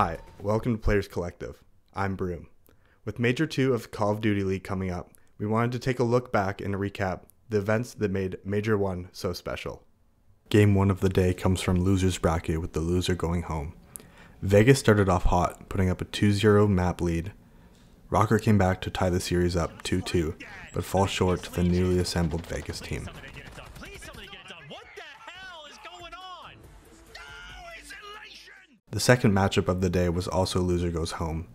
Hi, welcome to Players Collective. I'm Broom. With Major 2 of Call of Duty League coming up, we wanted to take a look back and recap the events that made Major 1 so special. Game 1 of the day comes from Loser's Bracket with the loser going home. Vegas started off hot, putting up a 2 0 map lead. ROKKR came back to tie the series up 2 2, but fall short to the newly assembled Vegas team. The second matchup of the day was also loser goes home.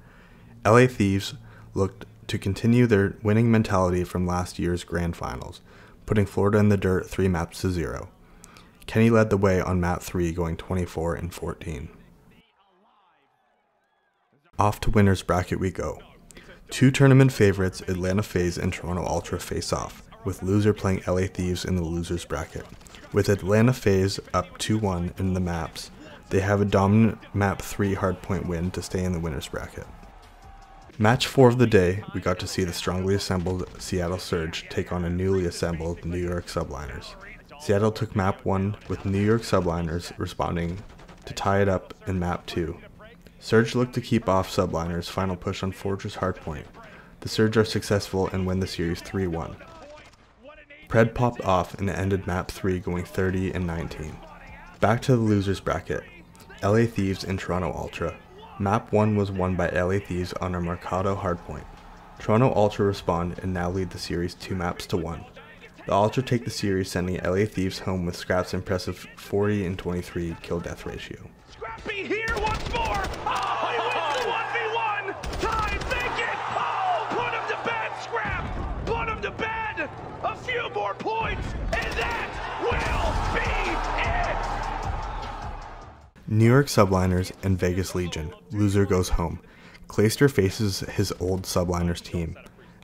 LA Thieves looked to continue their winning mentality from last year's grand finals, putting Florida in the dirt 3 maps to 0. Kenny led the way on map 3 going 24 and 14. Off to winners bracket we go. Two tournament favorites, Atlanta FaZe and Toronto Ultra face off, with loser playing LA Thieves in the losers bracket. With Atlanta FaZe up 2-1 in the maps, they have a dominant map 3 hardpoint win to stay in the winners bracket. Match 4 of the day, we got to see the strongly assembled Seattle Surge take on a newly assembled New York Subliners. Seattle took map 1 with New York Subliners responding to tie it up in map 2. Surge looked to keep off Subliners' final push on Fortress Hardpoint. The Surge are successful and win the series 3-1. Pred popped off and ended map 3 going 30 and 19. Back to the losers bracket. LA Thieves and Toronto Ultra. Map 1 was won by LA Thieves on a Mercado hardpoint. Toronto Ultra respond and now lead the series 2 maps to 1. The Ultra take the series sending LA Thieves home with Scrap's impressive 40 and 23 kill death ratio. Scrappy here once more! Oh, he wins the 1v1! Time vacant! Oh, put him to bed, Scrap! Put him to bed! A few more points, and that will be it! New York Subliners and Vegas Legion. Loser goes home. Clayster faces his old Subliners team.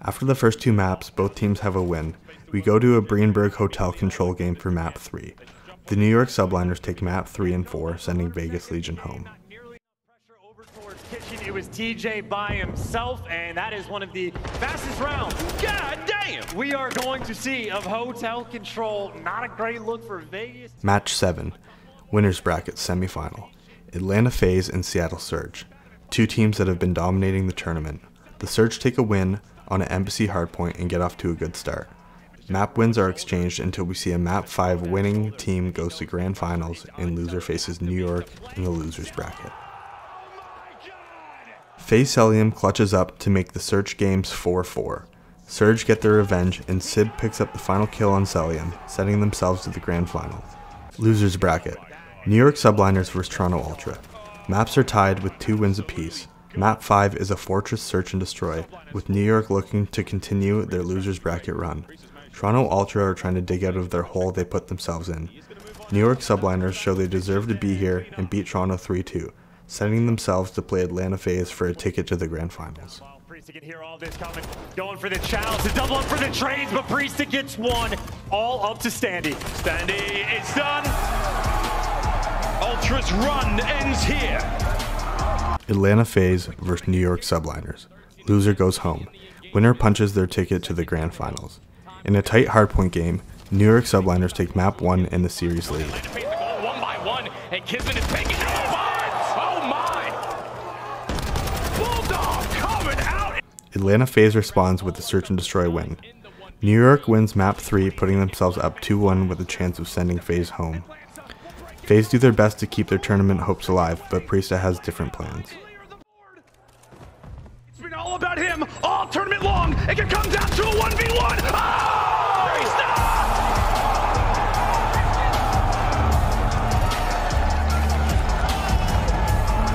After the first two maps, both teams have a win. We go to a Breenbergh Hotel control game for map 3. The New York Subliners take map 3 and 4, sending Vegas Legion home. It was TJ by himself, and that is one of the fastest rounds. God damn! We are going to see of hotel control. Not a great look for Vegas. Match 7. Winners Bracket Semifinal. Atlanta FaZe and Seattle Surge. Two teams that have been dominating the tournament. The Surge take a win on an Embassy hardpoint and get off to a good start. Map wins are exchanged until we see a map 5 winning team goes to grand finals and loser faces New York in the losers bracket. FaZe Cellium clutches up to make the Surge games 4-4. Surge get their revenge and Sib picks up the final kill on Cellium, setting themselves to the grand final. Losers bracket. New York Subliners vs Toronto Ultra. Maps are tied with two wins apiece. Map 5 is a fortress search and destroy, with New York looking to continue their losers bracket run. Toronto Ultra are trying to dig out of their hole they put themselves in. New York Subliners show they deserve to be here and beat Toronto 3-2, setting themselves to play Atlanta FaZe for a ticket to the grand finals. Priest can hear all this coming. Going for the challenge to double up for the trades, but Priest gets one. All up to Standy. Standy, it's done! Ultra's run ends here! Atlanta FaZe versus New York Subliners. Loser goes home. Winner punches their ticket to the grand finals. In a tight hardpoint game, New York Subliners take map 1 in the series lead. One by one, and is taking it Oh my! Oh, Bulldog coming out! Atlanta FaZe responds with a search and destroy win. New York wins map 3, putting themselves up 2-1 with a chance of sending FaZe home. FaZe do their best to keep their tournament hopes alive, but Priestahh has different plans. It's been all about him all tournament long. It can come down to a 1v1. Oh! Ah!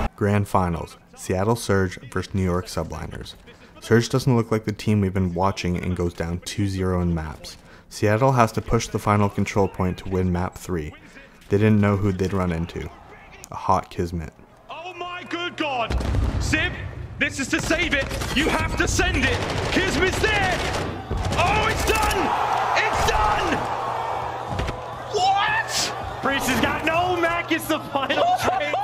Priestahh! Grand Finals Seattle Surge vs New York Subliners. Surge doesn't look like the team we've been watching and goes down 2 0 in maps. Seattle has to push the final control point to win map 3. They didn't know who they'd run into. A hot Kismet. Oh my good god! Sib, this is to save it. You have to send it. Kismet's there. Oh, it's done! It's done! What? Priest has got no Mack. It's the final trade.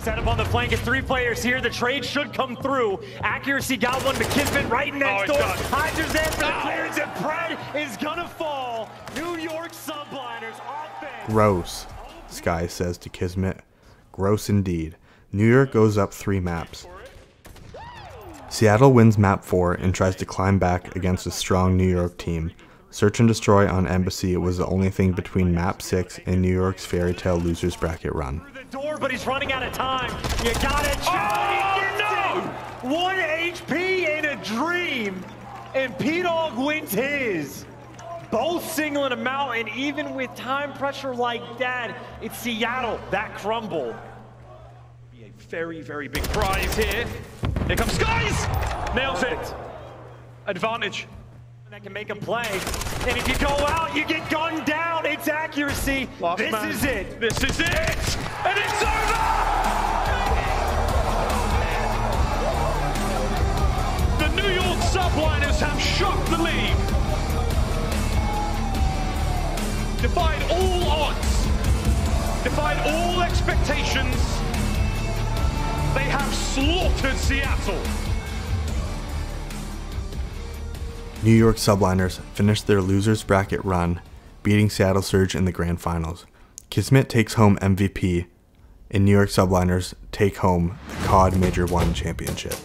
Set up on the flank. It's three players here. The trade should come through. Accuracy got one to Kismet right next Oh, door. done. Hydra's there for the Oh. clearance, and Pred is gonna fall. Gross, Skyz says to Kismet. Gross indeed. New York goes up three maps. Seattle wins map 4 and tries to climb back against a strong New York team. Search and Destroy on Embassy was the only thing between map 6 and New York's Fairy Tale Losers Bracket run. Door, but he's running out of time. You gotta try. Oh, no! One HP in a dream, and P-Dog wins his. Both singling him out, and even with time pressure like that, it's Seattle that crumble. Be a very, very big prize here. Here comes Skyz! Nails it. Advantage. That can make a play. And if you go out, you get gunned down. It's accuracy. Last this man. is it. This is it! And it's over! The New York Subliners have shocked the league. Defied all odds. Defied all expectations. They have slaughtered Seattle. New York Subliners finished their losers bracket run, beating Seattle Surge in the grand finals. Kismet takes home MVP, and New York Subliners take home the COD Major 1 championship.